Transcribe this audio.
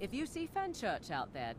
If you see Fenchurch out there,